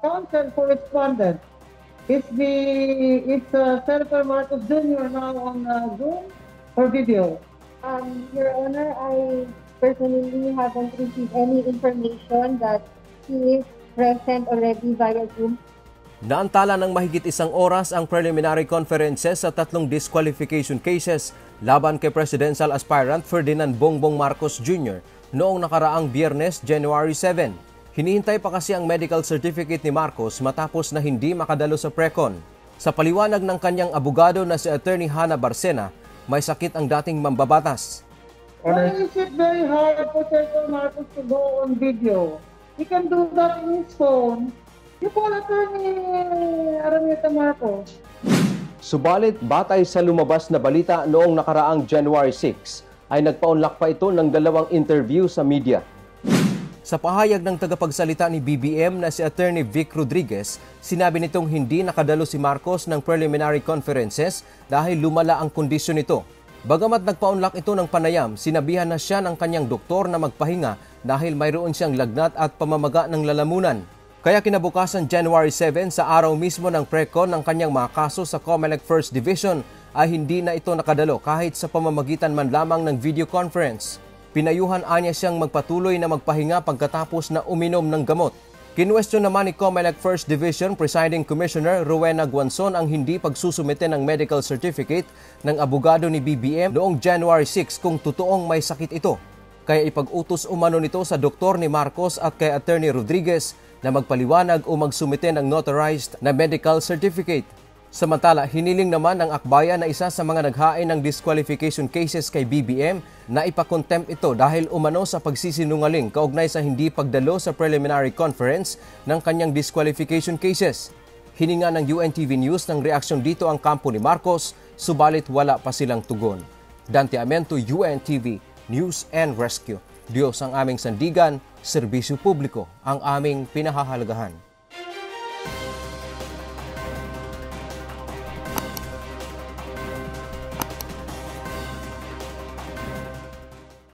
council correspondent. Is the is uh, Senator Marcos Jr. now on uh, Zoom or video? Um, Your Honor, I personally haven't received any information that he is present already via Zoom. Naantala ng mahigit isang oras ang preliminary conferences sa tatlong disqualification cases laban kay presidential aspirant Ferdinand Bongbong Marcos Jr. noong nakaraang biyernes, January 7. Hinihintay pa kasi ang medical certificate ni Marcos matapos na hindi makadalo sa precon. Sa paliwanag ng kanyang abogado na si Attorney Hannah Barcena, may sakit ang dating mambabatas. Why is it very hard for Senator Marcos to go on video? He can do that in his phone. You call attorney Araneta Marcos. Subalit batay sa lumabas na balita noong nakaraang January 6, ay nagpaunlak pa ito ng dalawang interview sa media. Sa pahayag ng tagapagsalita ni BBM na si Attorney Vic Rodriguez, sinabi nitong hindi nakadalo si Marcos ng preliminary conferences dahil lumala ang kondisyon nito. Bagamat nagpaunlak ito ng panayam, sinabihan na siya ng kanyang doktor na magpahinga dahil mayroon siyang lagnat at pamamaga ng lalamunan. Kaya kinabukasan January 7 sa araw mismo ng precon ng kanyang mga kaso sa COMELEC First Division ay hindi na ito nakadalo kahit sa pamamagitan man lamang ng video conference. Pinayuhan anya siyang magpatuloy na magpahinga pagkatapos na uminom ng gamot. Kinwestiyon naman ni COMELEC First Division Presiding Commissioner Rowena Guanzon ang hindi pagsusumite ng medical certificate ng abogado ni BBM noong January 6 kung totoong may sakit ito. Kaya ipag-utos umano nito sa doktor ni Marcos at kay Attorney Rodriguez na magpaliwanag o magsumite ng notarized na medical certificate. Samantala, hiniling naman ng akbayan na isa sa mga naghain ng disqualification cases kay BBM na ipakontempt ito dahil umano sa pagsisinungaling kaugnay sa hindi pagdalo sa preliminary conference ng kanyang disqualification cases. Hininga ng UNTV News ng reaksyon dito ang kampo ni Marcos, subalit wala pa silang tugon. Dante Amento, UNTV News and Rescue. Diyos ang aming sandigan, serbisyo publiko ang aming pinahahalagahan.